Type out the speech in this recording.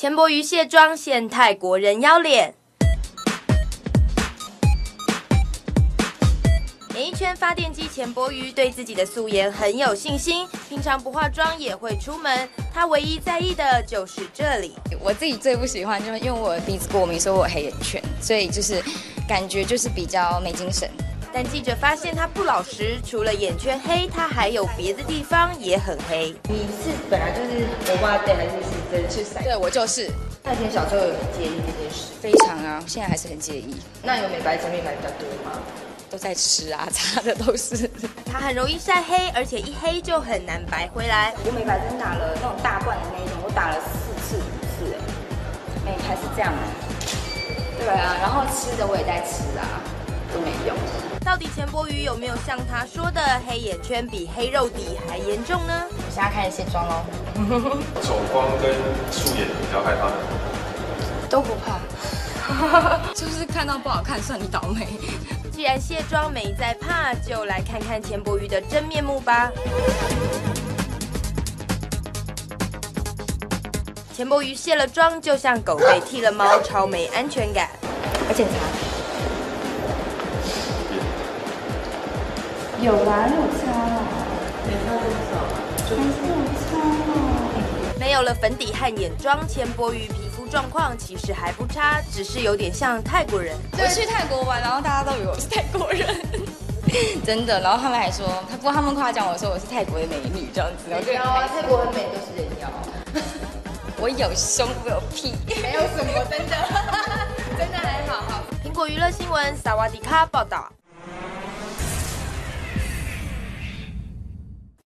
钱博瑜卸妆现泰国人妖脸。演艺圈发电机钱博瑜对自己的素颜很有信心，平常不化妆也会出门。他唯一在意的就是这里。我自己最不喜欢就是因为我鼻子过敏，所以我黑眼圈，所以就是感觉就是比较没精神。但记者发现他不老实，除了眼圈黑，他还有别的地方也很黑。你是本来就是没刮对，还是是真去晒？对我就是。那以前小时候有很介意这件事？非常啊，现在还是很介意。那有美白针美白比较多吗？都在吃啊，擦的都是。它很容易晒黑，而且一黑就很难白回来。我美白针打了那种大罐的那种，我打了四次五次，哎，还是这样对啊，然后吃的我也在吃啊。到底钱博宇有没有像他说的黑眼圈比黑肉底还严重呢？我现在开始卸妆喽。走光跟素颜比较害怕的，都不怕。就是看到不好看，算你倒霉。既然卸妆没在怕，就来看看钱伯瑜的真面目吧。钱伯瑜卸了妆，就像狗被剃了毛，超没安全感。来检查。有啦，有擦啦。没擦多少？还是有擦了。没有了粉底和眼妆，钱博瑜皮肤状况其实还不差，只是有点像泰国人。我去泰国玩，然后大家都以为我是泰国人，真的。然后他们还说，他不过他们夸奖我说我是泰国的美女这样子。人妖啊，泰国很美都是人妖。我有胸，我有屁，没有什么，真的，真的还好。苹果娱乐新闻，萨瓦迪卡报道。